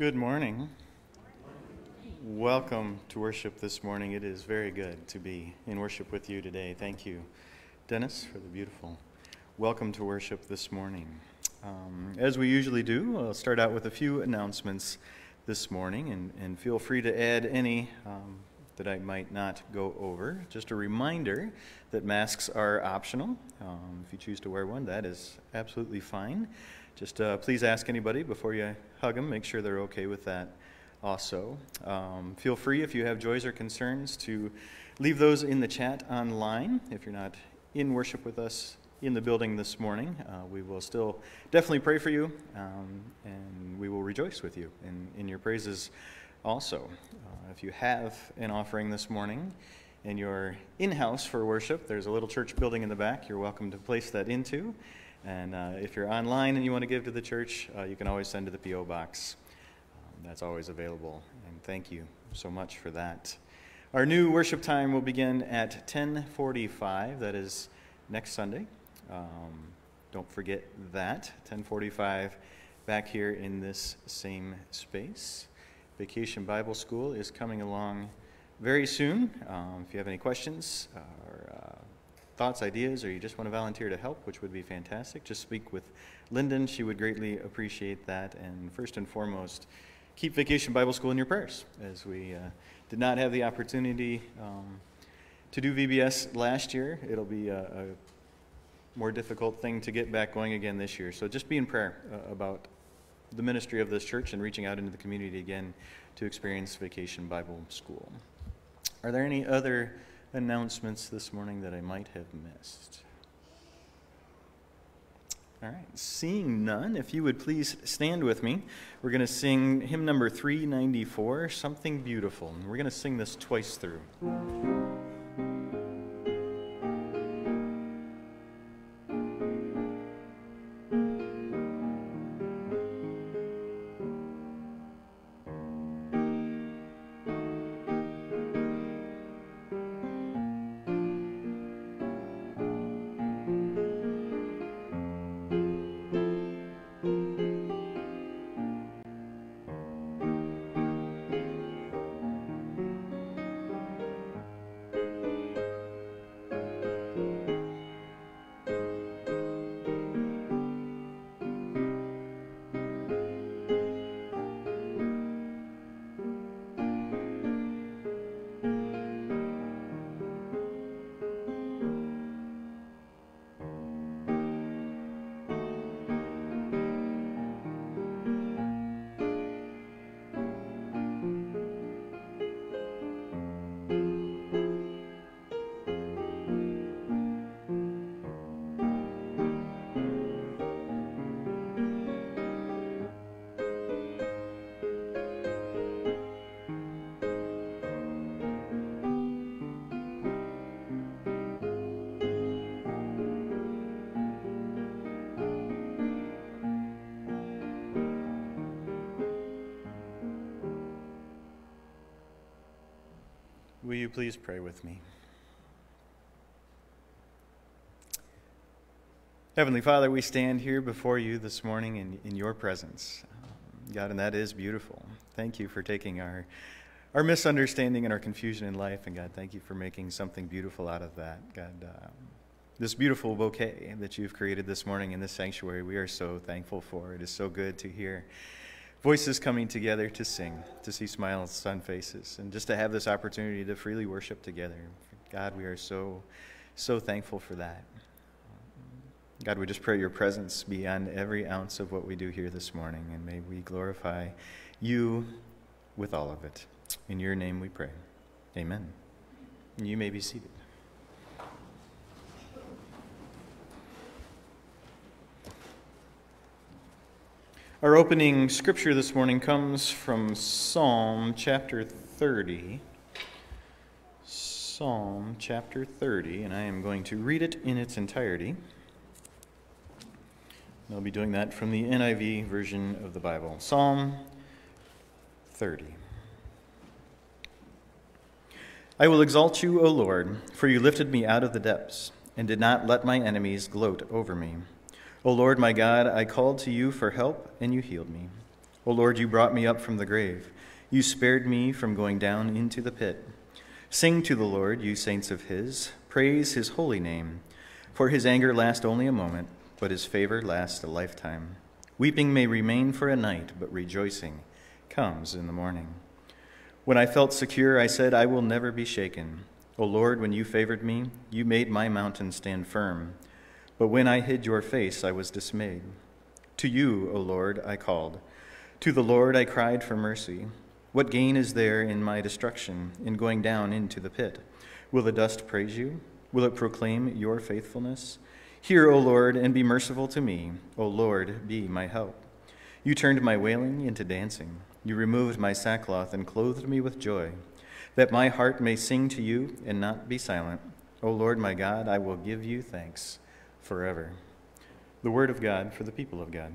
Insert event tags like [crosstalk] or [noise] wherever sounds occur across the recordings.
Good morning. Welcome to worship this morning. It is very good to be in worship with you today. Thank you, Dennis, for the beautiful welcome to worship this morning. Um, as we usually do, I'll start out with a few announcements this morning, and, and feel free to add any um, that I might not go over. Just a reminder that masks are optional. Um, if you choose to wear one, that is absolutely fine. Just uh, please ask anybody before you hug them, make sure they're okay with that also. Um, feel free, if you have joys or concerns, to leave those in the chat online. If you're not in worship with us in the building this morning, uh, we will still definitely pray for you, um, and we will rejoice with you in, in your praises also. Uh, if you have an offering this morning, and you're in house for worship, there's a little church building in the back you're welcome to place that into. And uh, if you're online and you want to give to the church, uh, you can always send to the P.O. Box. Um, that's always available. And thank you so much for that. Our new worship time will begin at 1045. That is next Sunday. Um, don't forget that. 1045 back here in this same space. Vacation Bible School is coming along very soon. Um, if you have any questions or uh, thoughts, ideas, or you just want to volunteer to help, which would be fantastic, just speak with Lyndon. She would greatly appreciate that. And first and foremost, keep Vacation Bible School in your prayers, as we uh, did not have the opportunity um, to do VBS last year. It'll be a, a, more difficult thing to get back going again this year. So just be in prayer uh, about the ministry of this church and reaching out into the community again to experience Vacation Bible School. Are there any other announcements this morning that I might have missed? All right, seeing none, if you would please stand with me. We're going to sing hymn number 394, Something Beautiful. And we're going to sing this twice through. Will you please pray with me? Heavenly Father, we stand here before you this morning in, in your presence. Um, God, and that is beautiful. Thank you for taking our, our misunderstanding and our confusion in life, and God, thank you for making something beautiful out of that. God, um, this beautiful bouquet that you've created this morning in this sanctuary, we are so thankful for. It is so good to hear voices coming together to sing, to see smiles on faces, and just to have this opportunity to freely worship together. God, we are so, so thankful for that. God, we just pray your presence be on every ounce of what we do here this morning, and may we glorify you with all of it. In your name we pray. Amen. You may be seated. Our opening scripture this morning comes from Psalm chapter 30. Psalm chapter 30, and I am going to read it in its entirety. I'll be doing that from the NIV version of the Bible. Psalm 30. I will exalt you, O Lord, for you lifted me out of the depths and did not let my enemies gloat over me. O Lord my God, I called to you for help, and you healed me. O Lord, you brought me up from the grave. You spared me from going down into the pit. Sing to the Lord, you saints of his. Praise his holy name. For his anger lasts only a moment, but his favor lasts a lifetime. Weeping may remain for a night, but rejoicing comes in the morning. When I felt secure, I said, I will never be shaken. O Lord, when you favored me, you made my mountain stand firm. But when I hid your face, I was dismayed. To you, O Lord, I called. To the Lord I cried for mercy. What gain is there in my destruction, in going down into the pit? Will the dust praise you? Will it proclaim your faithfulness? Hear, O Lord, and be merciful to me. O Lord, be my help. You turned my wailing into dancing. You removed my sackcloth and clothed me with joy, that my heart may sing to you and not be silent. O Lord my God, I will give you thanks forever. The word of God for the people of God.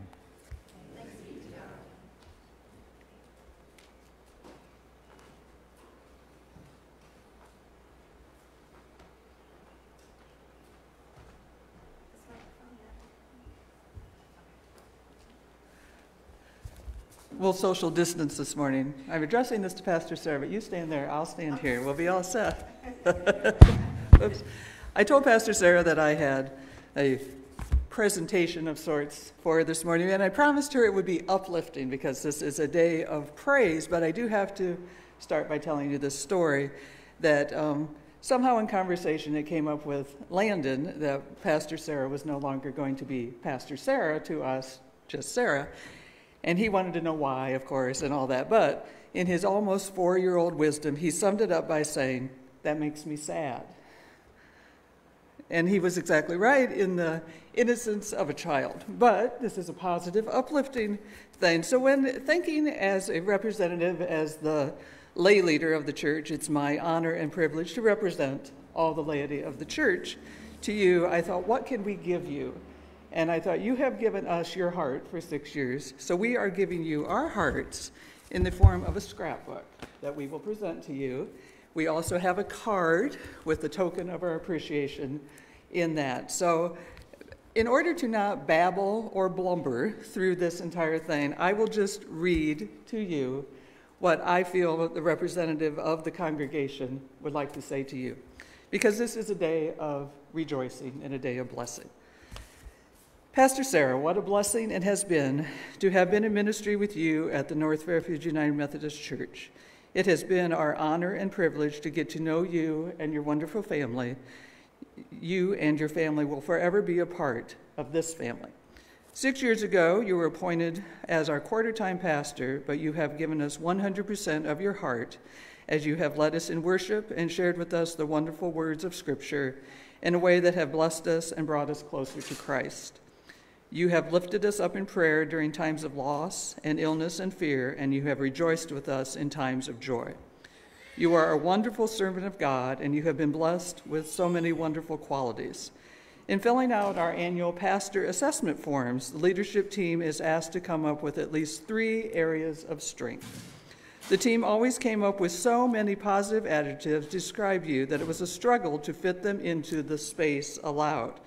We'll social distance this morning. I'm addressing this to Pastor Sara, but you stand there, I'll stand here. We'll be all set. [laughs] Oops. I told Pastor Sara that I had a presentation of sorts for this morning, and I promised her it would be uplifting because this is a day of praise, but I do have to start by telling you this story that um, somehow in conversation it came up with Landon that Pastor Sara was no longer going to be Pastor Sara to us, just Sara. And he wanted to know why, of course, and all that. But in his almost four year old wisdom, he summed it up by saying, That makes me sad. And he was exactly right in the innocence of a child. But this is a positive, uplifting thing. So, when thinking as a representative, as the lay leader of the church, it's my honor and privilege to represent all the laity of the church to you. I thought, what can we give you? And I thought, you have given us your heart for six years, so we are giving you our hearts in the form of a scrapbook that we will present to you. We also have a card with the token of our appreciation in that. So, in order to not babble or blumber through this entire thing, I will just read to you what I feel the representative of the congregation would like to say to you. Because this is a day of rejoicing and a day of blessing. Pastor Sara, what a blessing it has been to have been in ministry with you at the North Fairfield United Methodist Church. It has been our honor and privilege to get to know you and your wonderful family. You and your family will forever be a part of this family. Six years ago, you were appointed as our quarter time pastor, but you have given us 100% of your heart as you have led us in worship and shared with us the wonderful words of Scripture in a way that have blessed us and brought us closer to Christ. You have lifted us up in prayer during times of loss and illness and fear, and you have rejoiced with us in times of joy. You are a wonderful servant of God, and you have been blessed with so many wonderful qualities. In filling out our annual pastor assessment forms, the leadership team is asked to come up with at least three areas of strength. The team always came up with so many positive adjectives to describe you that it was a struggle to fit them into the space allowed.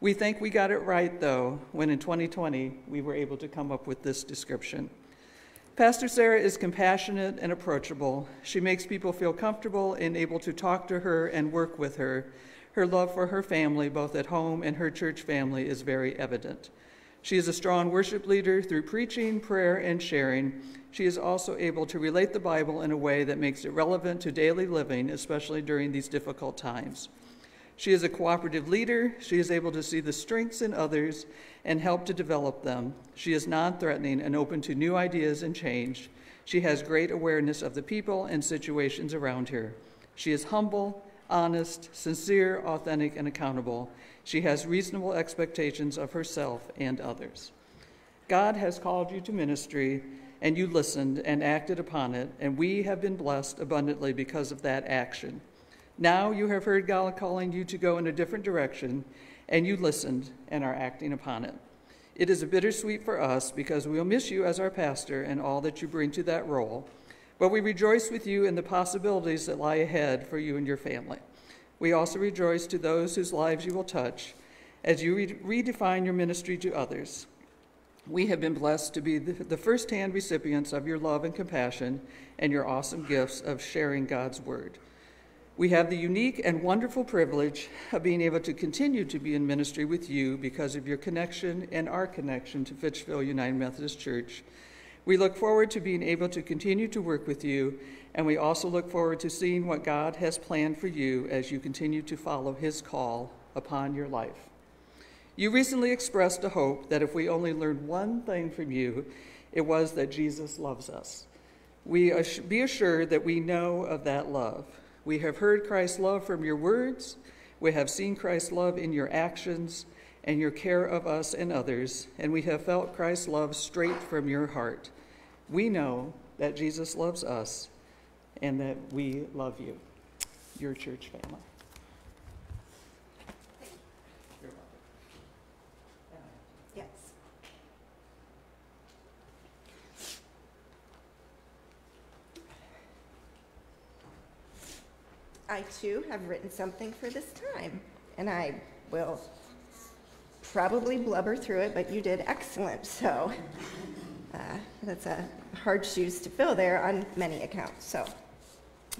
We think we got it right, though, when in 2020 we were able to come up with this description. Pastor Sara is compassionate and approachable. She makes people feel comfortable and able to talk to her and work with her. Her love for her family, both at home and her church family, is very evident. She is a strong worship leader through preaching, prayer, and sharing. She is also able to relate the Bible in a way that makes it relevant to daily living, especially during these difficult times. She is a cooperative leader. She is able to see the strengths in others and help to develop them. She is non threatening and open to new ideas and change. She has great awareness of the people and situations around her. She is humble, honest, sincere, authentic, and accountable. She has reasonable expectations of herself and others. God has called you to ministry, and you listened and acted upon it, and we have been blessed abundantly because of that action. Now you have heard God calling you to go in a different direction, and you listened and are acting upon it. It is a bittersweet for us because we will miss you as our pastor and all that you bring to that role, but we rejoice with you in the possibilities that lie ahead for you and your family. We also rejoice to those whose lives you will touch as you re- redefine your ministry to others. We have been blessed to be the, the first-hand recipients of your love and compassion and your awesome gifts of sharing God's word. We have the unique and wonderful privilege of being able to continue to be in ministry with you because of your connection and our connection to Fitchville United Methodist Church. We look forward to being able to continue to work with you, and we also look forward to seeing what God has planned for you as you continue to follow his call upon your life. You recently expressed a hope that if we only learned one thing from you, it was that Jesus loves us. We be assured that we know of that love. We have heard Christ's love from your words, we have seen Christ's love in your actions and your care of us and others, and we have felt Christ's love straight from your heart. We know that Jesus loves us and that we love you, your church family. I too have written something for this time, and I will probably blubber through it, but you did excellent. So uh, that's a hard shoes to fill there on many accounts. So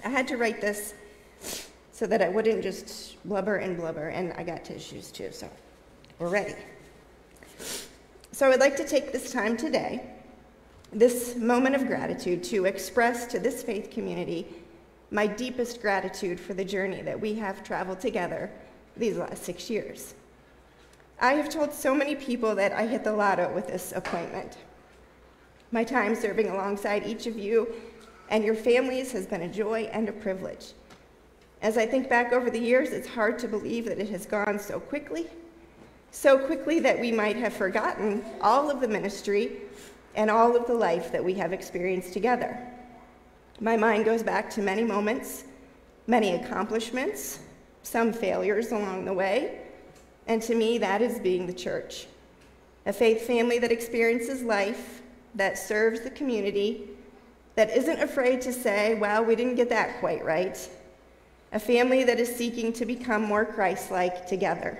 I had to write this so that I wouldn't just blubber and blubber, and I got tissues too. So we're ready. So I'd like to take this time today, this moment of gratitude, to express to this faith community my deepest gratitude for the journey that we have traveled together these last six years. I have told so many people that I hit the lotto with this appointment. My time serving alongside each of you and your families has been a joy and a privilege. As I think back over the years, it's hard to believe that it has gone so quickly, so quickly that we might have forgotten all of the ministry and all of the life that we have experienced together. My mind goes back to many moments, many accomplishments, some failures along the way, and to me, that is being the church. A faith family that experiences life, that serves the community, that isn't afraid to say, well, we didn't get that quite right. A family that is seeking to become more Christ like together.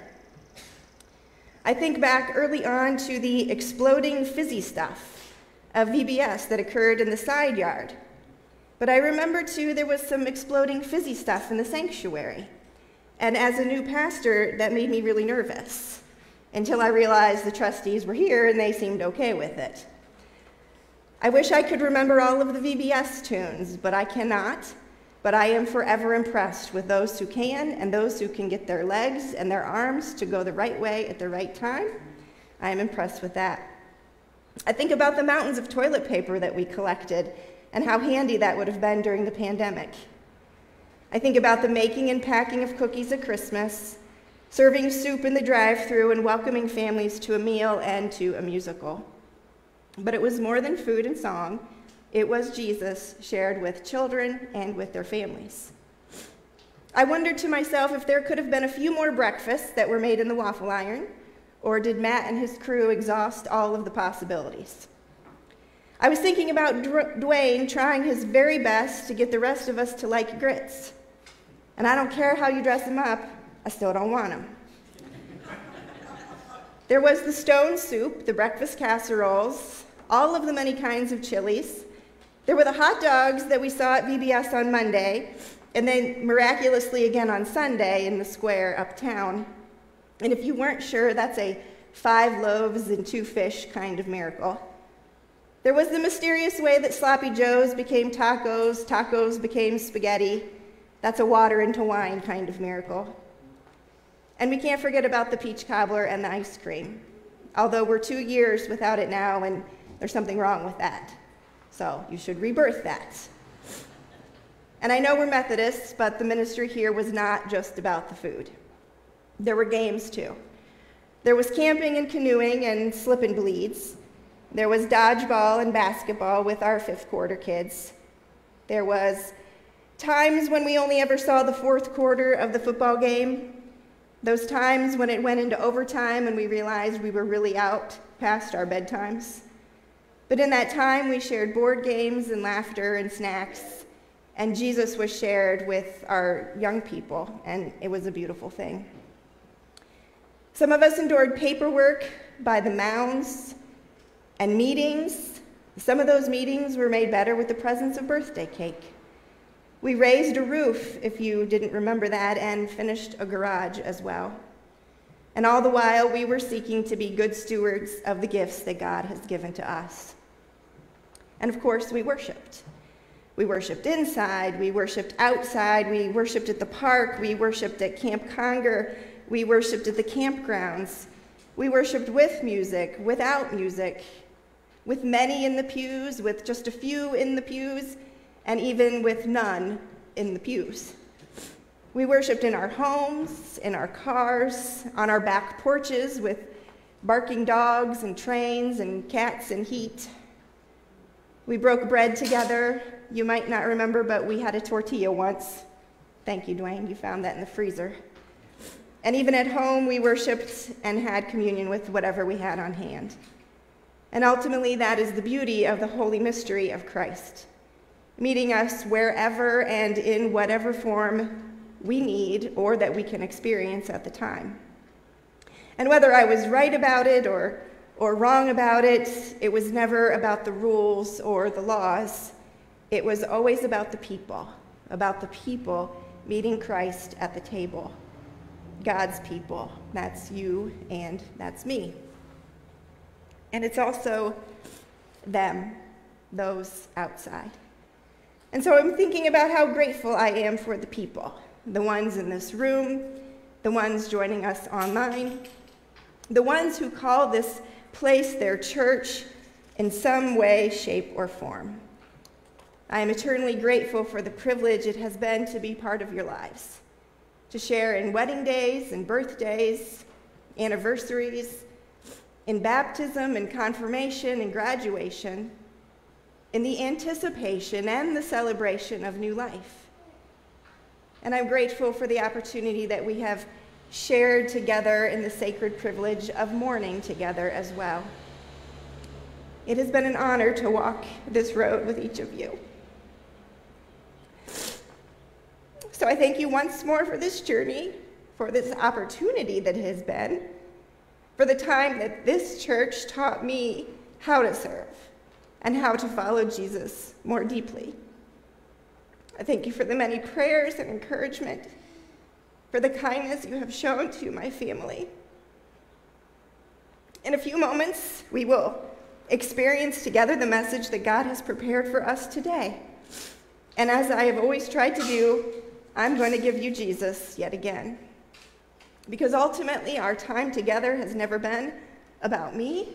I think back early on to the exploding fizzy stuff of VBS that occurred in the side yard but I remember too there was some exploding fizzy stuff in the sanctuary. And as a new pastor, that made me really nervous until I realized the trustees were here and they seemed okay with it. I wish I could remember all of the VBS tunes, but I cannot. But I am forever impressed with those who can and those who can get their legs and their arms to go the right way at the right time. I am impressed with that. I think about the mountains of toilet paper that we collected and how handy that would have been during the pandemic. I think about the making and packing of cookies at Christmas, serving soup in the drive through, and welcoming families to a meal and to a musical. But it was more than food and song, it was Jesus shared with children and with their families. I wondered to myself if there could have been a few more breakfasts that were made in the waffle iron, or did Matt and his crew exhaust all of the possibilities? I was thinking about Dwayne trying his very best to get the rest of us to like grits. And I don't care how you dress him up, I still don't want him. there was the stone soup, the breakfast casseroles, all of the many kinds of chilies. There were the hot dogs that we saw at VBS on Monday, and then miraculously again on Sunday in the square uptown. And if you weren't sure, that's a five loaves and two fish kind of miracle. There was the mysterious way that sloppy joes became tacos, tacos became spaghetti. That's a water into wine kind of miracle. And we can't forget about the peach cobbler and the ice cream. Although we're two years without it now, and there's something wrong with that. So you should rebirth that. And I know we're Methodists, but the ministry here was not just about the food. There were games too. There was camping and canoeing and slip and bleeds. There was dodgeball and basketball with our fifth quarter kids. There was times when we only ever saw the fourth quarter of the football game. Those times when it went into overtime and we realized we were really out past our bedtimes. But in that time, we shared board games and laughter and snacks, and Jesus was shared with our young people, and it was a beautiful thing. Some of us endured paperwork by the mounds And meetings, some of those meetings were made better with the presence of birthday cake. We raised a roof, if you didn't remember that, and finished a garage as well. And all the while, we were seeking to be good stewards of the gifts that God has given to us. And of course, we worshiped. We worshiped inside, we worshiped outside, we worshiped at the park, we worshiped at Camp Conger, we worshiped at the campgrounds. We worshiped with music, without music, with many in the pews, with just a few in the pews, and even with none in the pews. We worshiped in our homes, in our cars, on our back porches with barking dogs and trains and cats and heat. We broke bread together. You might not remember, but we had a tortilla once. Thank you, Dwayne. You found that in the freezer. And even at home, we worshiped and had communion with whatever we had on hand. And ultimately, that is the beauty of the holy mystery of Christ, meeting us wherever and in whatever form we need or that we can experience at the time. And whether I was right about it or, or wrong about it, it was never about the rules or the laws. It was always about the people, about the people meeting Christ at the table. God's people. That's you and that's me. And it's also them, those outside. And so I'm thinking about how grateful I am for the people, the ones in this room, the ones joining us online, the ones who call this place their church in some way, shape, or form. I am eternally grateful for the privilege it has been to be part of your lives to share in wedding days and birthdays, anniversaries, in baptism and confirmation and graduation, in the anticipation and the celebration of new life. And I'm grateful for the opportunity that we have shared together in the sacred privilege of mourning together as well. It has been an honor to walk this road with each of you. So I thank you once more for this journey, for this opportunity that has been, for the time that this church taught me how to serve and how to follow Jesus more deeply. I thank you for the many prayers and encouragement, for the kindness you have shown to my family. In a few moments, we will experience together the message that God has prepared for us today. And as I have always tried to do, I'm going to give you Jesus yet again. Because ultimately, our time together has never been about me.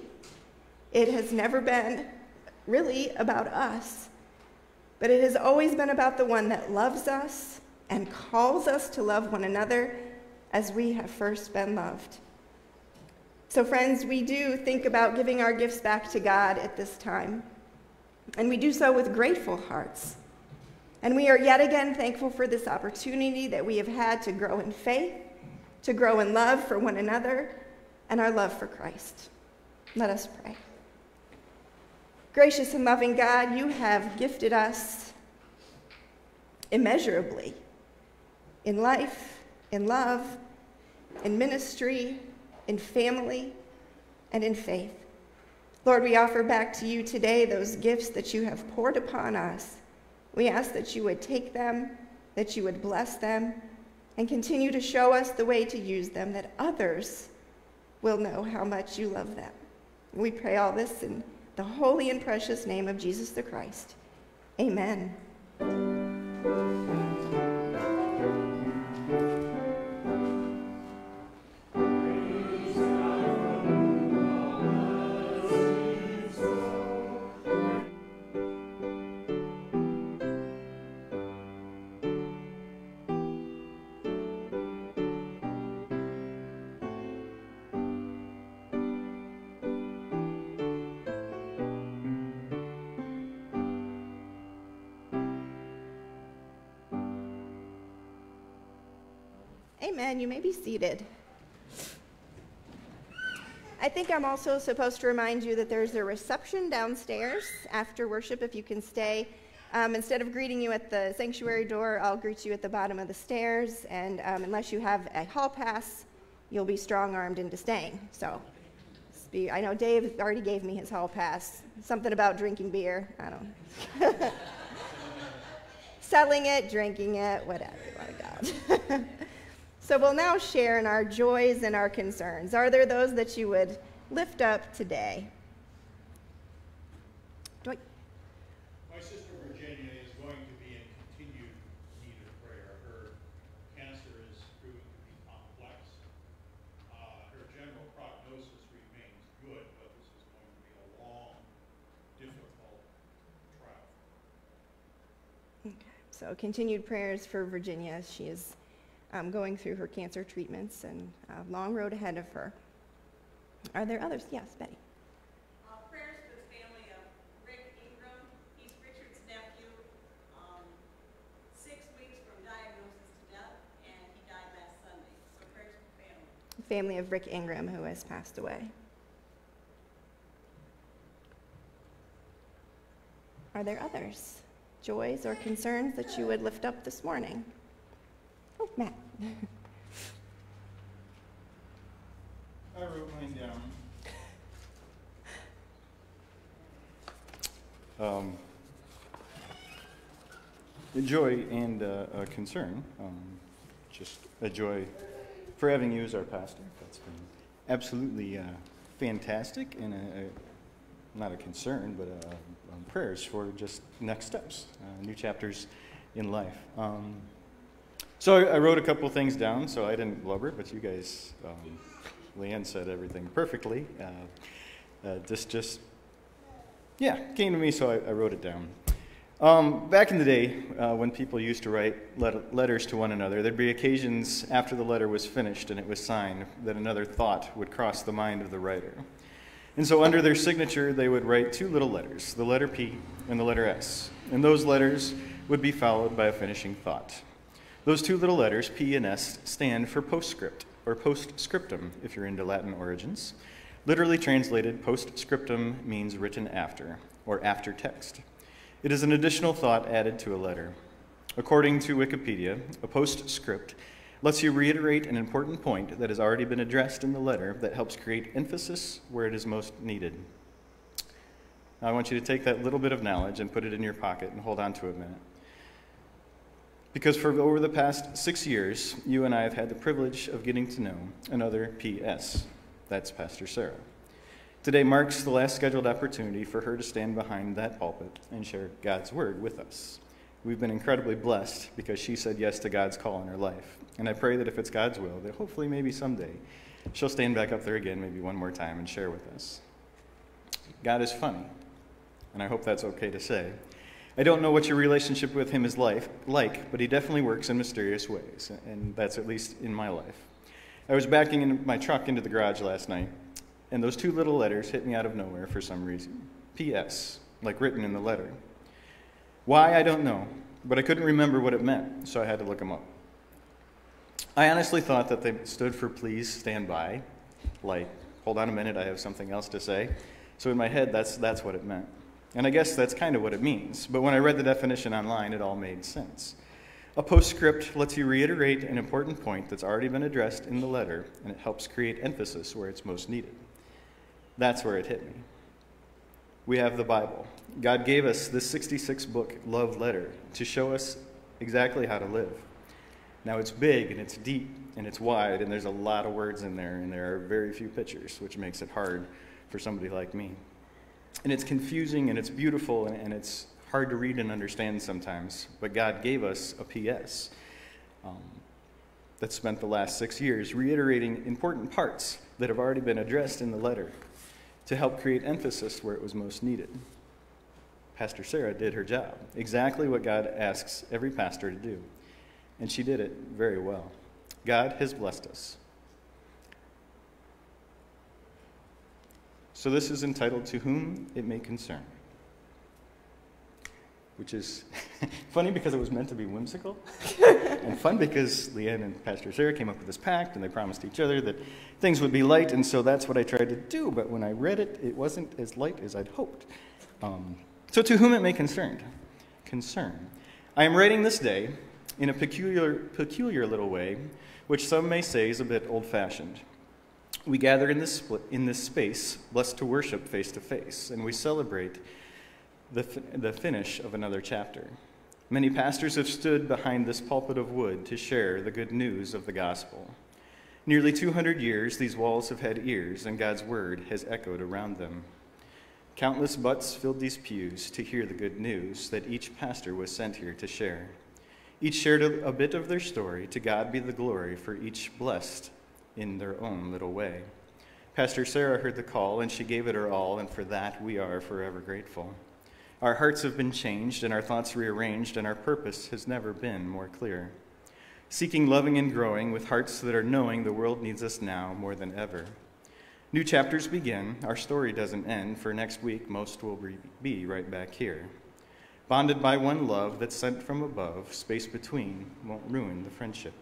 It has never been really about us. But it has always been about the one that loves us and calls us to love one another as we have first been loved. So, friends, we do think about giving our gifts back to God at this time. And we do so with grateful hearts. And we are yet again thankful for this opportunity that we have had to grow in faith, to grow in love for one another, and our love for Christ. Let us pray. Gracious and loving God, you have gifted us immeasurably in life, in love, in ministry, in family, and in faith. Lord, we offer back to you today those gifts that you have poured upon us we ask that you would take them, that you would bless them, and continue to show us the way to use them, that others will know how much you love them. We pray all this in the holy and precious name of Jesus the Christ. Amen. Amen. You may be seated. I think I'm also supposed to remind you that there's a reception downstairs after worship if you can stay. Um, instead of greeting you at the sanctuary door, I'll greet you at the bottom of the stairs. And um, unless you have a hall pass, you'll be strong armed into staying. So be, I know Dave already gave me his hall pass. Something about drinking beer. I don't [laughs] Selling it, drinking it, whatever you want to go. So we'll now share in our joys and our concerns. Are there those that you would lift up today? Do I- My sister Virginia is going to be in continued need of prayer. Her cancer is proving to be complex. Uh, her general prognosis remains good, but this is going to be a long, difficult trial. Okay, so continued prayers for Virginia she is um, going through her cancer treatments and a long road ahead of her. Are there others? Yes, Betty. Uh, prayers for the family of Rick Ingram. He's Richard's nephew. Um, six weeks from diagnosis to death, and he died last Sunday. So prayers for the family. Family of Rick Ingram who has passed away. Are there others? Joys or concerns that you would lift up this morning? Oh, Matt. [laughs] I wrote mine down. Um, joy and uh, a concern. Um, just a joy for having you as our pastor. That's been absolutely uh, fantastic, and a, a, not a concern, but a, prayers for just next steps, uh, new chapters in life. Um, so I, wrote a couple things down, so I didn't blubber, but you guys. Um, Leanne said everything perfectly. Uh, uh, this just, yeah, came to me, so I, I wrote it down. Um, back in the day, uh, when people used to write let- letters to one another, there'd be occasions after the letter was finished and it was signed that another thought would cross the mind of the writer. And so, under their signature, they would write two little letters the letter P and the letter S. And those letters would be followed by a finishing thought. Those two little letters, P and S, stand for postscript or postscriptum if you're into Latin origins. Literally translated, postscriptum means written after, or after text. It is an additional thought added to a letter. According to Wikipedia, a postscript lets you reiterate an important point that has already been addressed in the letter that helps create emphasis where it is most needed. Now, I want you to take that little bit of knowledge and put it in your pocket and hold on to it a minute. Because for over the past six years, you and I have had the privilege of getting to know another PS. That's Pastor Sara. Today marks the last scheduled opportunity for her to stand behind that pulpit and share God's word with us. We've been incredibly blessed because she said yes to God's call in her life. And I pray that if it's God's will, that hopefully maybe someday she'll stand back up there again, maybe one more time, and share with us. God is funny, and I hope that's okay to say. I don't know what your relationship with him is like, like, but he definitely works in mysterious ways, and that's at least in my life. I was backing in my truck into the garage last night, and those two little letters hit me out of nowhere for some reason. P.S., like written in the letter. Why, I don't know, but I couldn't remember what it meant, so I had to look them up. I honestly thought that they stood for please stand by, like, hold on a minute, I have something else to say. So in my head, that's, that's what it meant. And I guess that's kind of what it means. But when I read the definition online, it all made sense. A postscript lets you reiterate an important point that's already been addressed in the letter, and it helps create emphasis where it's most needed. That's where it hit me. We have the Bible. God gave us this 66 book love letter to show us exactly how to live. Now, it's big and it's deep and it's wide, and there's a lot of words in there, and there are very few pictures, which makes it hard for somebody like me. And it's confusing and it's beautiful and, and it's hard to read and understand sometimes. But God gave us a PS um, that spent the last six years reiterating important parts that have already been addressed in the letter to help create emphasis where it was most needed. Pastor Sara did her job, exactly what God asks every pastor to do. And she did it very well. God has blessed us. So this is entitled To Whom It May Concern, which is [laughs] funny because it was meant to be whimsical, [laughs] and fun because Leanne and Pastor Sara came up with this pact and they promised each other that things would be light, and so that's what I tried to do. But when I read it, it wasn't as light as I'd hoped. Um, so, to whom it may concern, concern. I am writing this day in a peculiar, peculiar little way, which some may say is a bit old fashioned. We gather in this, in this space, blessed to worship face to face, and we celebrate the, the finish of another chapter. Many pastors have stood behind this pulpit of wood to share the good news of the gospel. Nearly 200 years, these walls have had ears, and God's word has echoed around them. Countless butts filled these pews to hear the good news that each pastor was sent here to share. Each shared a, a bit of their story. To God be the glory for each blessed in their own little way. Pastor Sara heard the call, and she gave it her all, and for that we are forever grateful. Our hearts have been changed, and our thoughts rearranged, and our purpose has never been more clear. Seeking loving and growing with hearts that are knowing the world needs us now more than ever. New chapters begin. Our story doesn't end, for next week most will be right back here. Bonded by one love that's sent from above, space between won't ruin the friendship.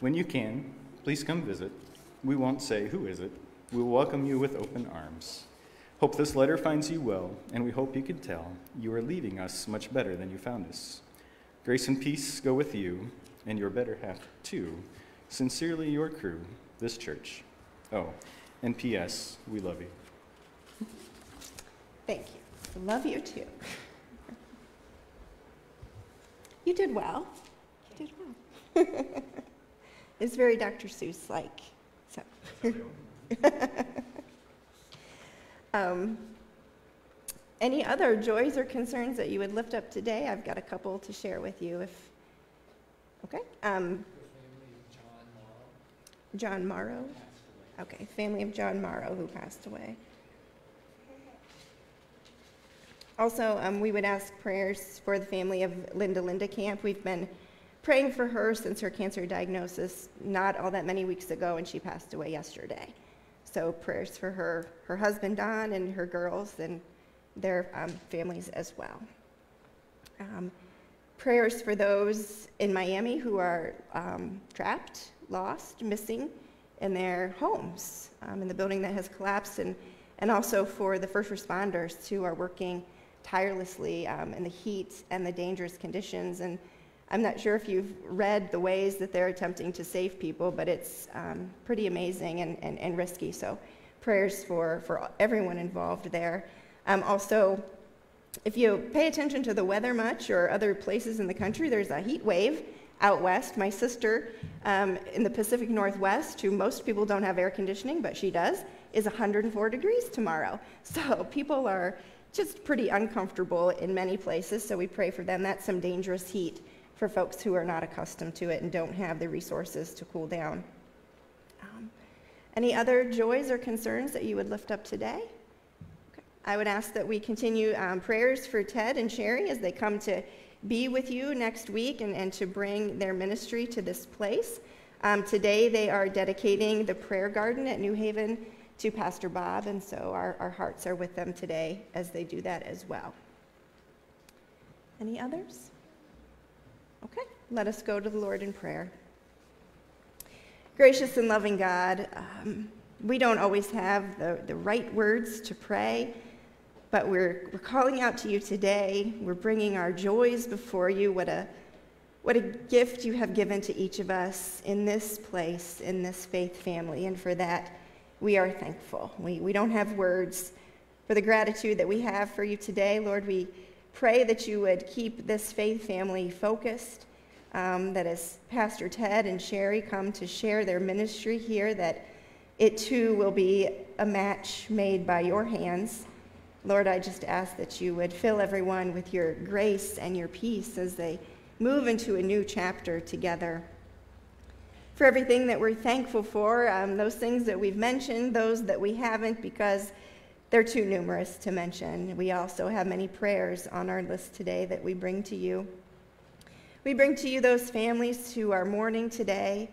When you can, please come visit. We won't say, Who is it? We will welcome you with open arms. Hope this letter finds you well, and we hope you can tell you are leaving us much better than you found us. Grace and peace go with you and your better half, too. Sincerely, your crew, this church. Oh, and P.S., we love you. Thank you. Love you too. You did well. You did well. [laughs] it's very Dr. Seuss like. So. [laughs] um, any other joys or concerns that you would lift up today? I've got a couple to share with you. If okay, um, John Morrow. Okay, family of John Morrow who passed away. Also, um, we would ask prayers for the family of Linda Linda Camp. We've been praying for her since her cancer diagnosis not all that many weeks ago, and she passed away yesterday. So prayers for her, her husband Don, and her girls, and their um, families as well. Um, prayers for those in Miami who are um, trapped, lost, missing in their homes, um, in the building that has collapsed, and, and also for the first responders who are working tirelessly um, in the heat and the dangerous conditions. And I'm not sure if you've read the ways that they're attempting to save people, but it's um, pretty amazing and, and, and, risky. So prayers for, for everyone involved there. Um, also, if you pay attention to the weather much or other places in the country, there's a heat wave out west. My sister um, in the Pacific Northwest, who most people don't have air conditioning, but she does, is 104 degrees tomorrow. [laughs] So people are just pretty uncomfortable in many places, so we pray for them. That's some dangerous heat for folks who are not accustomed to it and don't have the resources to cool down. Um, any other joys or concerns that you would lift up today? Okay. I would ask that we continue um, prayers for Ted and Sherry as they come to be with you next week and, and to bring their ministry to this place. Um, today, they are dedicating the prayer garden at New Haven to Pastor Bob, and so our, our hearts are with them today as they do that as well. Any others? Okay, let us go to the Lord in prayer. Gracious and loving God, um, we don't always have the, the right words to pray, but we're, we're calling out to you today. We're bringing our joys before you. What a, what a gift you have given to each of us in this place, in this faith family, and for that, we are thankful. We, we don't have words for the gratitude that we have for you today. Lord, we pray that you would keep this faith family focused, um, that as Pastor Ted and Sherry come to share their ministry here, that it too will be a match made by your hands. Lord, I just ask that you would fill everyone with your grace and your peace as they move into a new chapter together for everything that we're thankful for, um, those things that we've mentioned, those that we haven't, because they're too numerous to mention. We also have many prayers on our list today that we bring to you. We bring to you those families who are mourning today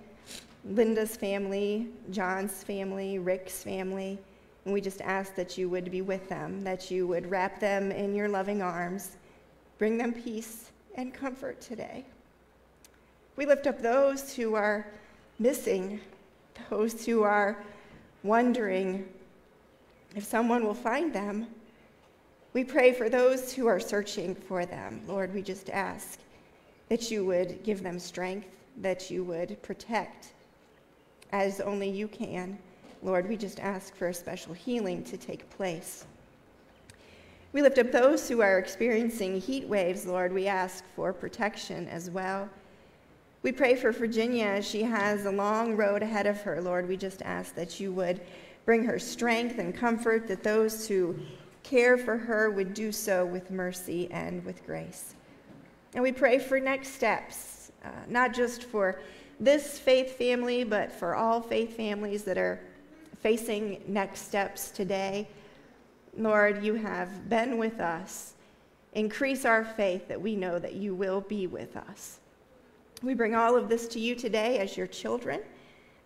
Linda's family, John's family, Rick's family. And we just ask that you would be with them, that you would wrap them in your loving arms, bring them peace and comfort today. We lift up those who are missing, those who are wondering if someone will find them. We pray for those who are searching for them. Lord, we just ask that you would give them strength, that you would protect, as only you can. Lord, we just ask for a special healing to take place. We lift up those who are experiencing heat waves, Lord. We ask for protection as well. We pray for Virginia she has a long road ahead of her. Lord, we just ask that you would bring her strength and comfort, that those who care for her would do so with mercy and with grace. And we pray for next steps, uh, not just for this faith family, but for all faith families that are facing next steps today. Lord, you have been with us. Increase our faith that we know that you will be with us. We bring all of this to you today as your children,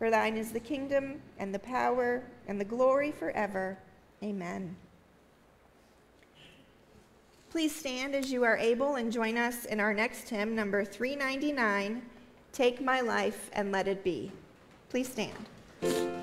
For thine is the kingdom, and the power, and the glory forever. Amen. Please stand as you are able and join us in our next hymn, number 399 Take My Life and Let It Be. Please stand.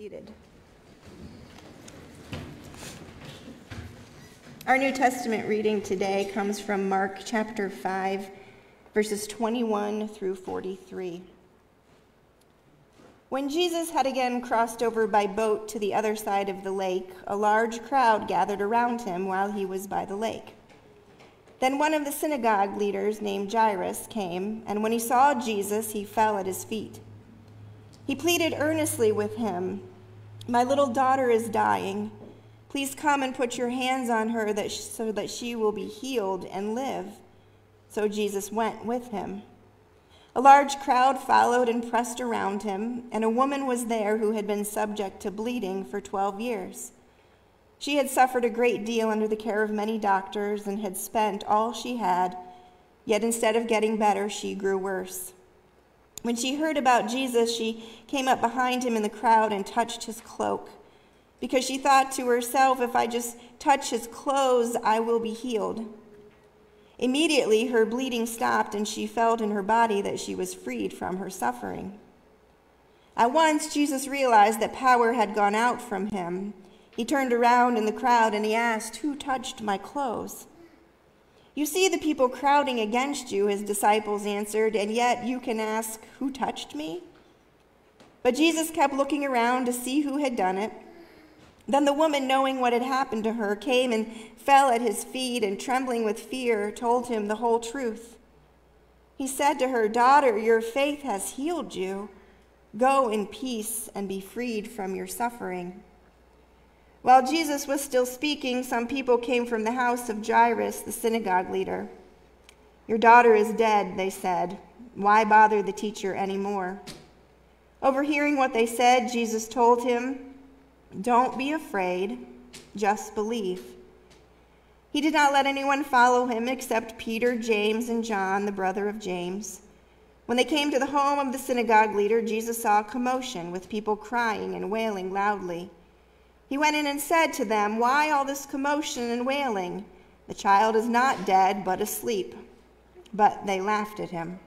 Seated. Our New Testament reading today comes from Mark chapter 5, verses 21 through 43. When Jesus had again crossed over by boat to the other side of the lake, a large crowd gathered around him while he was by the lake. Then one of the synagogue leaders named Jairus came, and when he saw Jesus, he fell at his feet. He pleaded earnestly with him, My little daughter is dying. Please come and put your hands on her that sh- so that she will be healed and live. So Jesus went with him. A large crowd followed and pressed around him, and a woman was there who had been subject to bleeding for 12 years. She had suffered a great deal under the care of many doctors and had spent all she had, yet instead of getting better, she grew worse. When she heard about Jesus, she came up behind him in the crowd and touched his cloak. because she thought to herself, if I just touch his clothes, I will be healed. Immediately, her bleeding stopped, and she felt in her body that she was freed from her suffering. At once, Jesus realized that power had gone out from him. He turned around in the crowd and he asked, Who touched my clothes? You see the people crowding against you, his disciples answered, and yet you can ask, Who touched me? But Jesus kept looking around to see who had done it. Then the woman, knowing what had happened to her, came and fell at his feet, and trembling with fear, told him the whole truth. He said to her, Daughter, your faith has healed you. Go in peace and be freed from your suffering. While Jesus was still speaking, some people came from the house of Jairus, the synagogue leader. Your daughter is dead, they said. Why bother the teacher anymore? Overhearing what they said, Jesus told him, Don't be afraid, just believe. He did not let anyone follow him except Peter, James, and John, the brother of James. When they came to the home of the synagogue leader, Jesus saw a commotion with people crying and wailing loudly. He went in and said to them, Why all this commotion and wailing? The child is not dead, but asleep. But they laughed at him.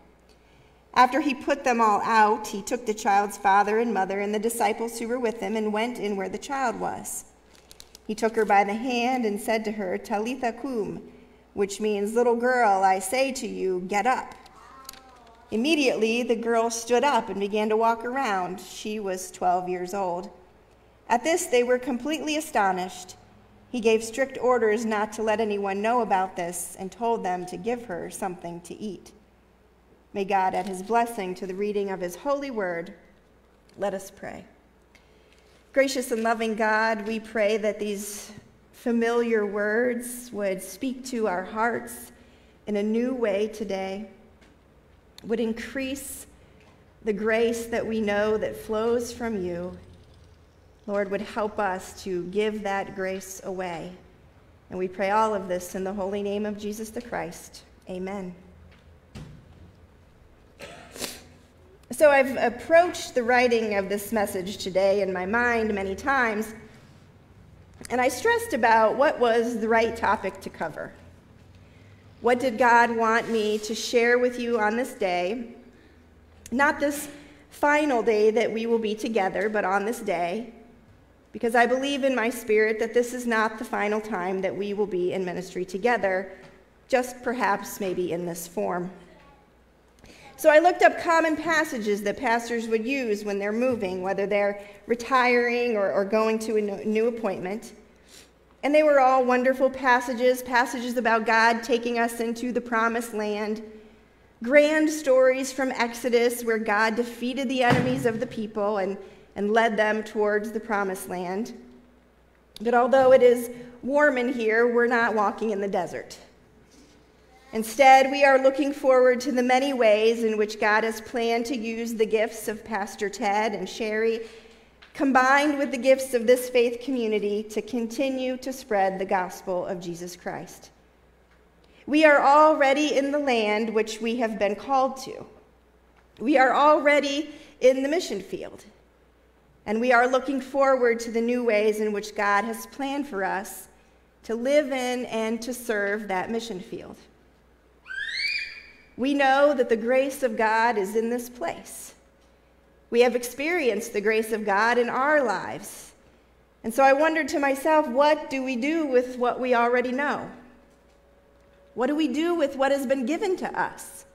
After he put them all out, he took the child's father and mother and the disciples who were with him and went in where the child was. He took her by the hand and said to her, Talitha cum, which means, Little girl, I say to you, get up. Immediately the girl stood up and began to walk around. She was 12 years old. At this, they were completely astonished. He gave strict orders not to let anyone know about this and told them to give her something to eat. May God add his blessing to the reading of his holy word. Let us pray. Gracious and loving God, we pray that these familiar words would speak to our hearts in a new way today, would increase the grace that we know that flows from you. Lord, would help us to give that grace away. And we pray all of this in the holy name of Jesus the Christ. Amen. So I've approached the writing of this message today in my mind many times, and I stressed about what was the right topic to cover. What did God want me to share with you on this day? Not this final day that we will be together, but on this day, because I believe in my spirit that this is not the final time that we will be in ministry together, just perhaps maybe in this form. So I looked up common passages that pastors would use when they're moving, whether they're retiring or, or going to a new appointment. And they were all wonderful passages, passages about God taking us into the promised land, grand stories from Exodus where God defeated the enemies of the people and, and led them towards the promised land. But although it is warm in here, we're not walking in the desert. Instead, we are looking forward to the many ways in which God has planned to use the gifts of Pastor Ted and Sherry, combined with the gifts of this faith community, to continue to spread the gospel of Jesus Christ. We are already in the land which we have been called to. We are already in the mission field. And we are looking forward to the new ways in which God has planned for us to live in and to serve that mission field. We know that the grace of God is in this place. We have experienced the grace of God in our lives. And so I wondered to myself, what do we do with what we already know? What do we do with what has been given to us?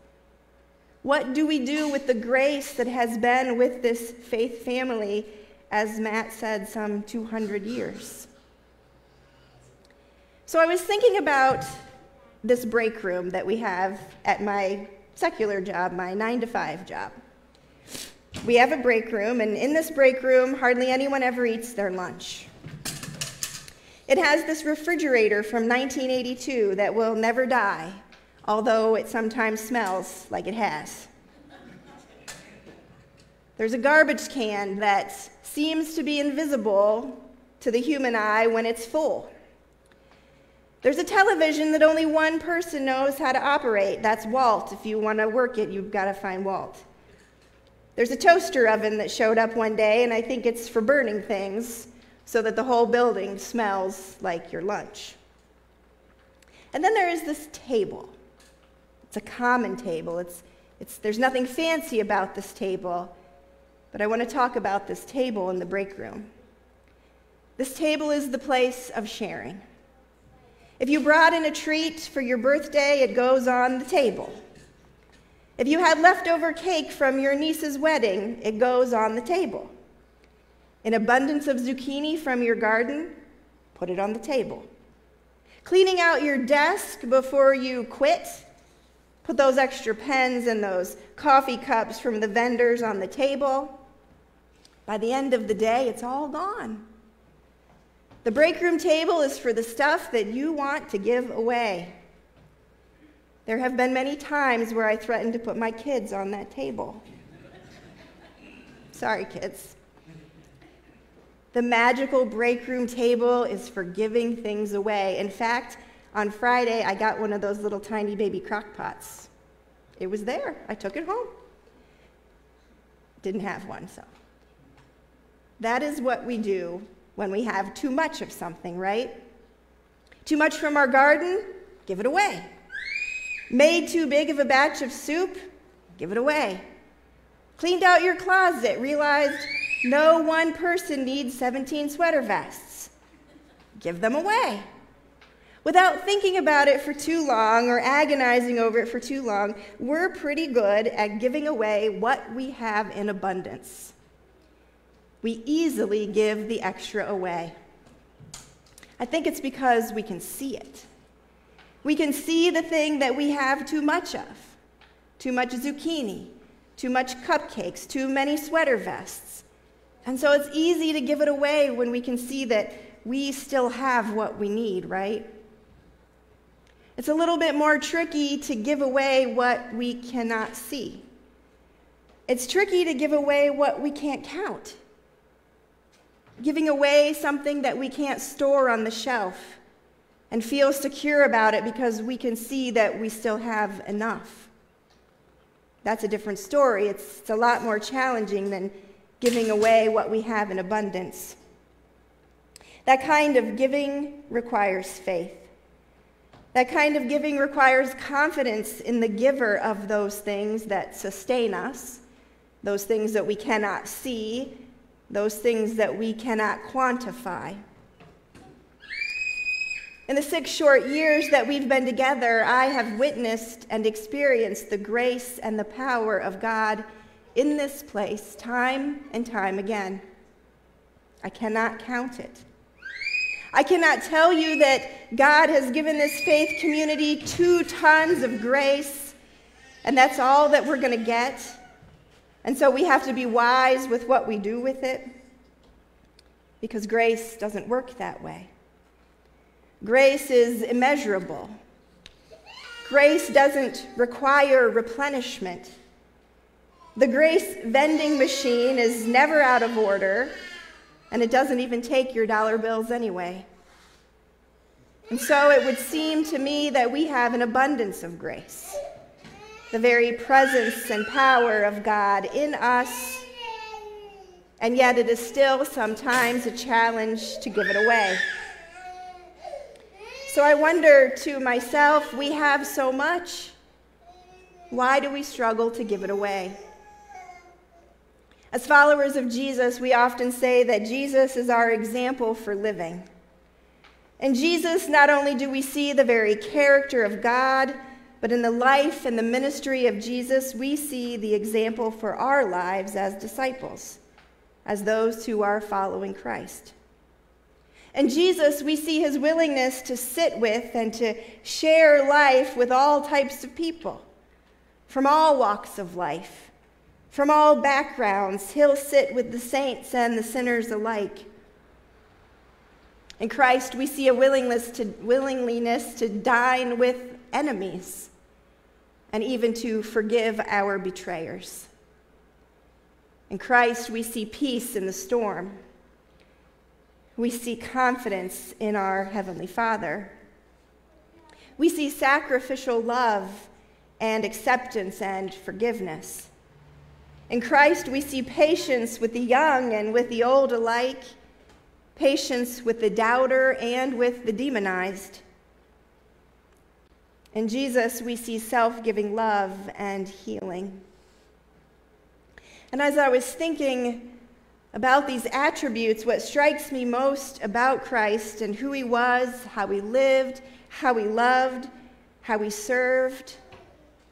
What do we do with the grace that has been with this faith family, as Matt said, some 200 years? So I was thinking about this break room that we have at my secular job, my nine to five job. We have a break room, and in this break room, hardly anyone ever eats their lunch. It has this refrigerator from 1982 that will never die, although it sometimes smells like it has. There's a garbage can that seems to be invisible to the human eye when it's full. There's a television that only one person knows how to operate. That's Walt. If you want to work it, you've got to find Walt. There's a toaster oven that showed up one day, and I think it's for burning things. so that the whole building smells like your lunch. And then there is this table. It's a common table. It's, it's, there's nothing fancy about this table, but I want to talk about this table in the break room. This table is the place of sharing. If you brought in a treat for your birthday, it goes on the table. If you had leftover cake from your niece's wedding, it goes on the table. An abundance of zucchini from your garden, put it on the table. Cleaning out your desk before you quit, put those extra pens and those coffee cups from the vendors on the table. By the end of the day, it's all gone. The break room table is for the stuff that you want to give away. There have been many times where I threatened to put my kids on that table. Sorry, kids. The magical break room table is for giving things away. In fact, on Friday, I got one of those little tiny baby crock pots. It was there. I took it home. Didn't have one, so. That is what we do when we have too much of something, right? Too much from our garden, give it away. Made too big of a batch of soup, give it away. Cleaned out your closet, realized no one person needs 17 sweater vests, give them away. Without thinking about it for too long or agonizing over it for too long, we're pretty good at giving away what we have in abundance we easily give the extra away. I think it's because we can see it. We can see the thing that we have too much of too much zucchini, too much cupcakes, too many sweater vests. And so it's easy to give it away when we can see that we still have what we need, right? It's a little bit more tricky to give away what we cannot see. It's tricky to give away what we can't count giving away something that we can't store on the shelf and feel secure about it because we can see that we still have enough. That's a different story. It's, it's a lot more challenging than giving away what we have in abundance. That kind of giving requires faith. That kind of giving requires confidence in the giver of those things that sustain us, those things that we cannot see those things that we cannot quantify. In the six short years that we've been together, I have witnessed and experienced the grace and the power of God in this place time and time again. I cannot count it. I cannot tell you that God has given this faith community two tons of grace, and that's all that we're going to get. And so we have to be wise with what we do with it because grace doesn't work that way. Grace is immeasurable. Grace doesn't require replenishment. The grace vending machine is never out of order, and it doesn't even take your dollar bills anyway. And so it would seem to me that we have an abundance of grace the very presence and power of God in us, and yet it is still sometimes a challenge to give it away. So I wonder to myself, we have so much. Why do we struggle to give it away? As followers of Jesus, we often say that Jesus is our example for living. In Jesus, not only do we see the very character of God, but in the life and the ministry of Jesus, we see the example for our lives as disciples, as those who are following Christ. In Jesus, we see his willingness to sit with and to share life with all types of people, from all walks of life, from all backgrounds. He'll sit with the saints and the sinners alike. In Christ, we see a willingness to, willingness to dine with enemies and even to forgive our betrayers. In Christ, we see peace in the storm. We see confidence in our Heavenly Father. We see sacrificial love and acceptance and forgiveness. In Christ, we see patience with the young and with the old alike, patience with the doubter and with the demonized. In Jesus, we see self giving love and healing. And as I was thinking about these attributes, what strikes me most about Christ and who he was, how he lived, how he loved, how he served,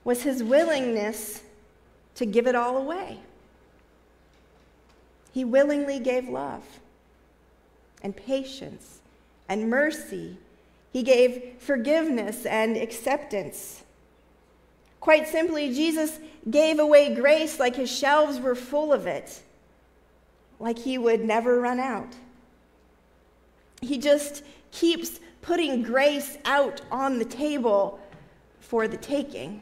was his willingness to give it all away. He willingly gave love and patience and mercy. He gave forgiveness and acceptance. Quite simply, Jesus gave away grace like his shelves were full of it, like he would never run out. He just keeps putting grace out on the table for the taking.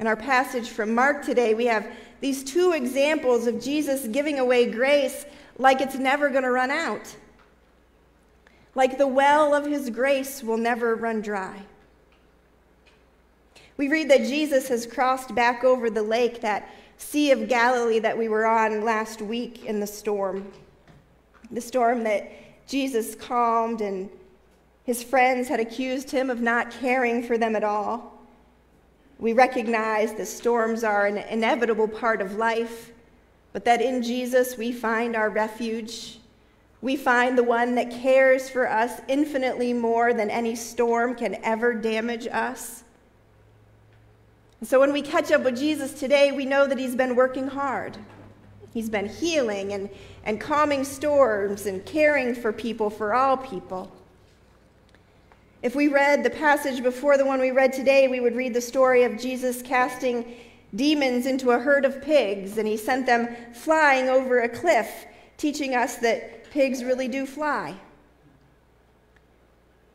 In our passage from Mark today, we have these two examples of Jesus giving away grace like it's never going to run out, like the well of his grace will never run dry. We read that Jesus has crossed back over the lake, that Sea of Galilee that we were on last week in the storm. The storm that Jesus calmed, and his friends had accused him of not caring for them at all. We recognize that storms are an inevitable part of life, but that in Jesus we find our refuge. We find the one that cares for us infinitely more than any storm can ever damage us. So when we catch up with Jesus today, we know that he's been working hard. He's been healing and, and calming storms and caring for people, for all people. If we read the passage before the one we read today, we would read the story of Jesus casting demons into a herd of pigs, and he sent them flying over a cliff, teaching us that pigs really do fly.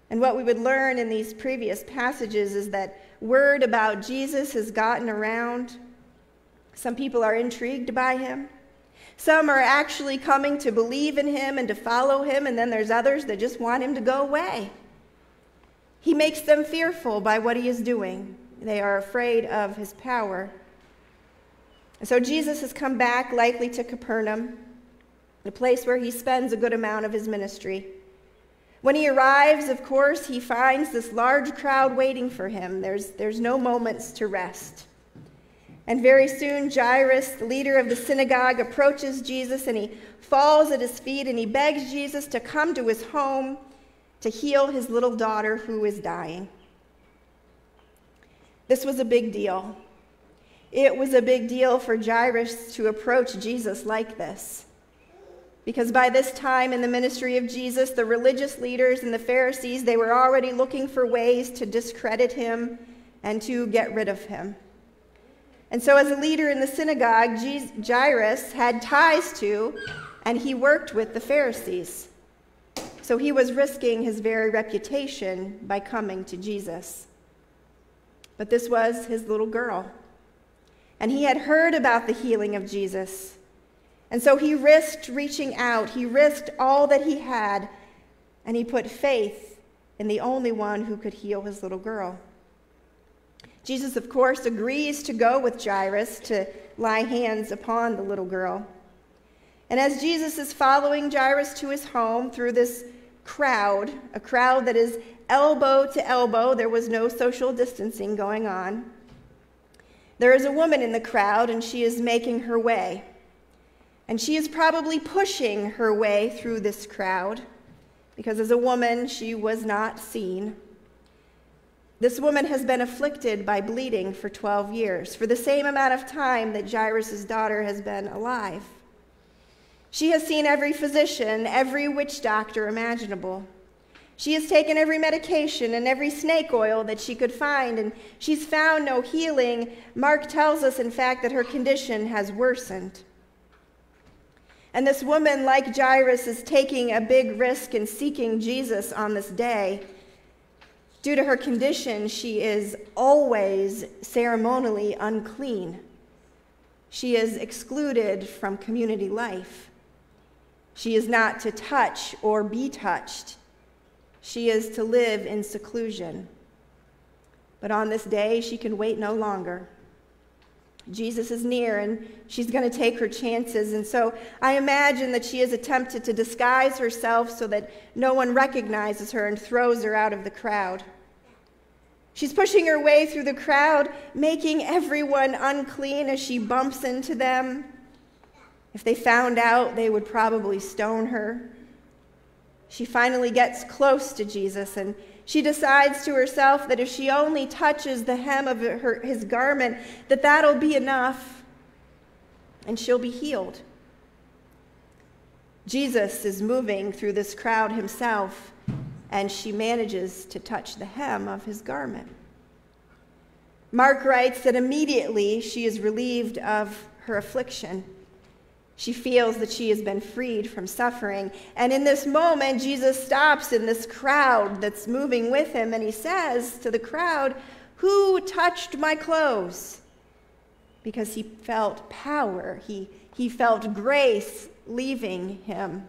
And what we would learn in these previous passages is that word about Jesus has gotten around. Some people are intrigued by him. Some are actually coming to believe in him and to follow him, and then there's others that just want him to go away. He makes them fearful by what he is doing. They are afraid of his power. And so Jesus has come back, likely to Capernaum, the place where he spends a good amount of his ministry. When he arrives, of course, he finds this large crowd waiting for him. There's, there's no moments to rest. And very soon, Jairus, the leader of the synagogue, approaches Jesus and he falls at his feet and he begs Jesus to come to his home to heal his little daughter who is dying. This was a big deal. It was a big deal for Jairus to approach Jesus like this. Because by this time in the ministry of Jesus, the religious leaders and the Pharisees, they were already looking for ways to discredit him and to get rid of him. And so, as a leader in the synagogue, Jairus had ties to and he worked with the Pharisees. So he was risking his very reputation by coming to Jesus. But this was his little girl. And he had heard about the healing of Jesus. And so he risked reaching out, he risked all that he had, and he put faith in the only one who could heal his little girl. Jesus, of course, agrees to go with Jairus to lay hands upon the little girl. And as Jesus is following Jairus to his home through this crowd, a crowd that is elbow to elbow, there was no social distancing going on. There is a woman in the crowd, and she is making her way. And she is probably pushing her way through this crowd because, as a woman, she was not seen. This woman has been afflicted by bleeding for 12 years, for the same amount of time that Jairus' daughter has been alive. She has seen every physician, every witch doctor imaginable. She has taken every medication and every snake oil that she could find, and she's found no healing. Mark tells us, in fact, that her condition has worsened. And this woman, like Jairus, is taking a big risk in seeking Jesus on this day. Due to her condition, she is always ceremonially unclean. She is excluded from community life. She is not to touch or be touched. She is to live in seclusion. But on this day, she can wait no longer. Jesus is near and she's going to take her chances. And so I imagine that she has attempted to disguise herself so that no one recognizes her and throws her out of the crowd. She's pushing her way through the crowd, making everyone unclean as she bumps into them. If they found out, they would probably stone her. She finally gets close to Jesus and she decides to herself that if she only touches the hem of her, his garment, that that'll be enough and she'll be healed. Jesus is moving through this crowd himself, and she manages to touch the hem of his garment. Mark writes that immediately she is relieved of her affliction. She feels that she has been freed from suffering. And in this moment, Jesus stops in this crowd that's moving with him, and he says to the crowd, Who touched my clothes? Because he felt power, he, he felt grace leaving him.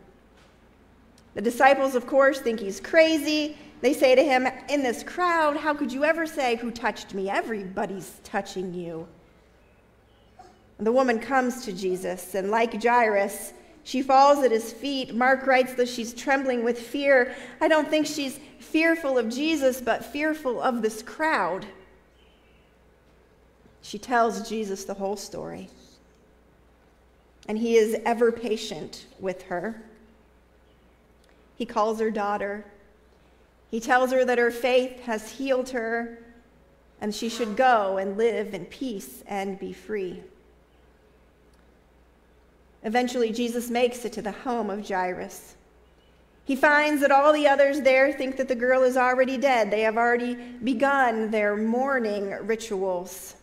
The disciples, of course, think he's crazy. They say to him, In this crowd, how could you ever say, Who touched me? Everybody's touching you. The woman comes to Jesus, and like Jairus, she falls at his feet. Mark writes that she's trembling with fear. I don't think she's fearful of Jesus, but fearful of this crowd. She tells Jesus the whole story. And he is ever patient with her. He calls her daughter. He tells her that her faith has healed her and she should go and live in peace and be free. Eventually, Jesus makes it to the home of Jairus. He finds that all the others there think that the girl is already dead. They have already begun their mourning rituals.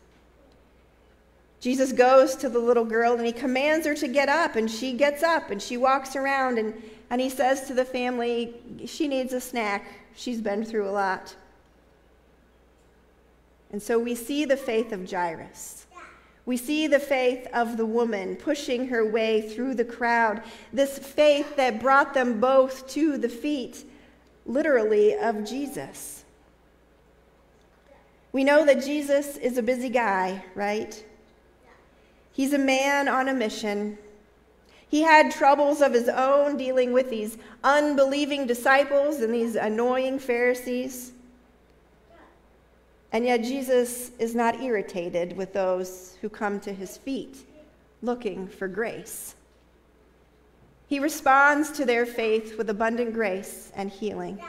Jesus goes to the little girl and he commands her to get up, and she gets up and she walks around and, and he says to the family, She needs a snack. She's been through a lot. And so we see the faith of Jairus. We see the faith of the woman pushing her way through the crowd, this faith that brought them both to the feet, literally, of Jesus. We know that Jesus is a busy guy, right? He's a man on a mission. He had troubles of his own dealing with these unbelieving disciples and these annoying Pharisees. And yet, Jesus is not irritated with those who come to his feet looking for grace. He responds to their faith with abundant grace and healing.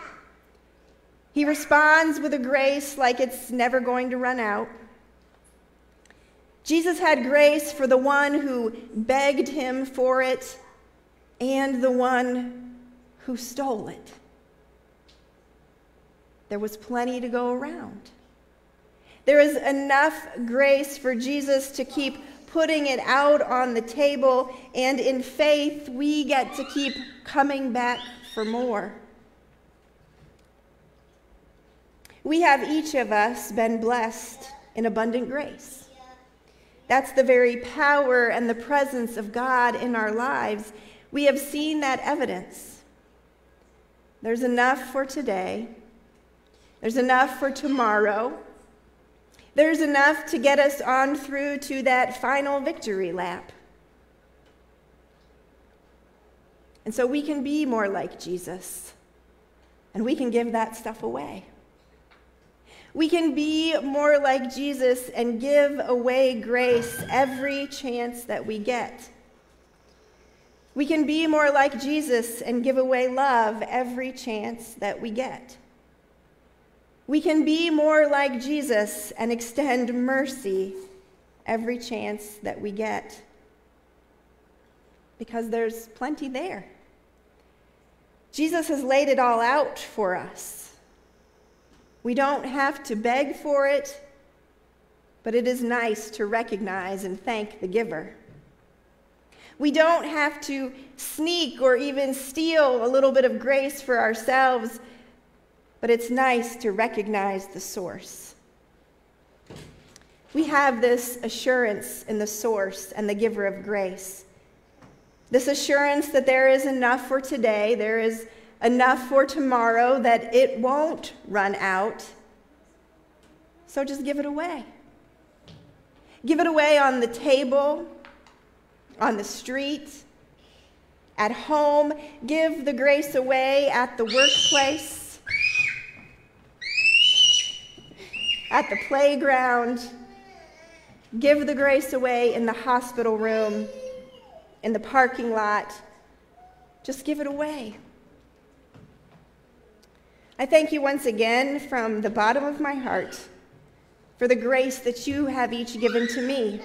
He responds with a grace like it's never going to run out. Jesus had grace for the one who begged him for it and the one who stole it. There was plenty to go around. There is enough grace for Jesus to keep putting it out on the table, and in faith, we get to keep coming back for more. We have each of us been blessed in abundant grace. That's the very power and the presence of God in our lives. We have seen that evidence. There's enough for today, there's enough for tomorrow. There's enough to get us on through to that final victory lap. And so we can be more like Jesus, and we can give that stuff away. We can be more like Jesus and give away grace every chance that we get. We can be more like Jesus and give away love every chance that we get. We can be more like Jesus and extend mercy every chance that we get because there's plenty there. Jesus has laid it all out for us. We don't have to beg for it, but it is nice to recognize and thank the giver. We don't have to sneak or even steal a little bit of grace for ourselves but it's nice to recognize the source. We have this assurance in the source and the giver of grace. This assurance that there is enough for today, there is enough for tomorrow, that it won't run out. So just give it away. Give it away on the table, on the street, at home. Give the grace away at the workplace, at the playground. Give the grace away in the hospital room, in the parking lot. Just give it away. I thank you once again from the bottom of my heart for the grace that you have each given to me.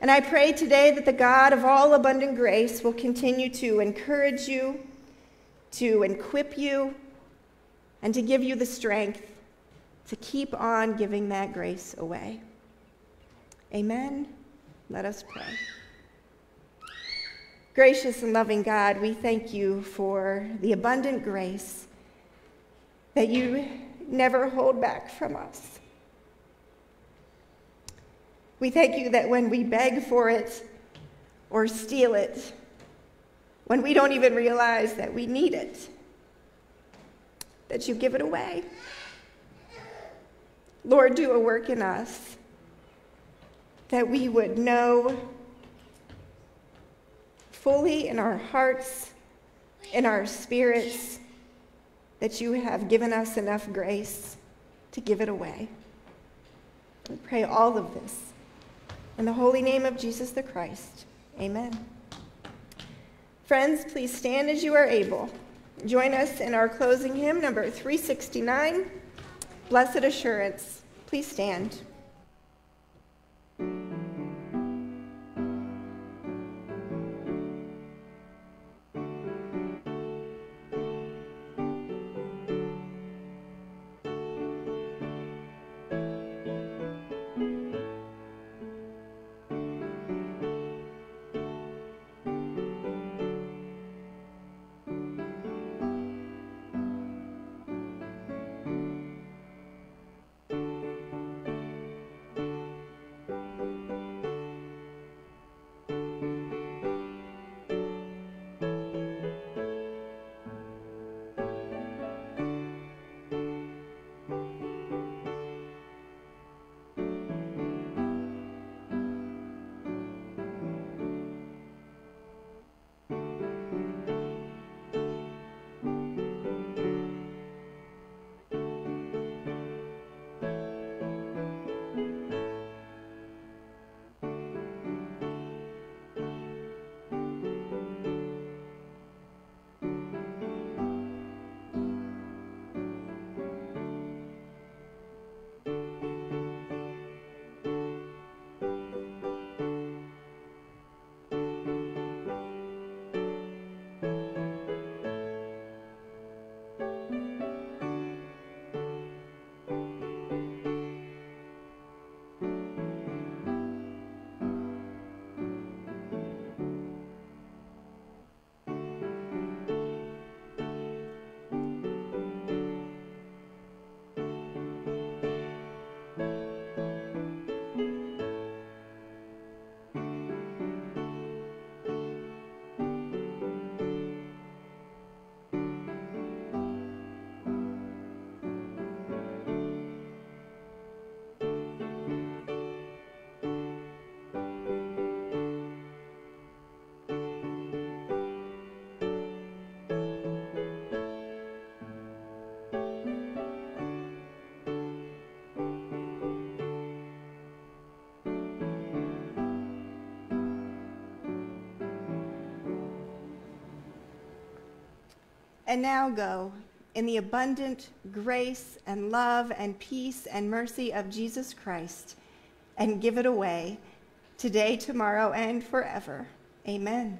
And I pray today that the God of all abundant grace will continue to encourage you, to equip you, and to give you the strength to keep on giving that grace away. Amen. Let us pray. Gracious and loving God, we thank you for the abundant grace that you never hold back from us. We thank you that when we beg for it or steal it, when we don't even realize that we need it, that you give it away. Lord, do a work in us that we would know fully in our hearts, in our spirits, that you have given us enough grace to give it away. We pray all of this in the holy name of Jesus the Christ. Amen. Friends, please stand as you are able. Join us in our closing hymn, number 369, Blessed Assurance. Please stand. And now go in the abundant grace and love and peace and mercy of Jesus Christ and give it away today, tomorrow, and forever. Amen.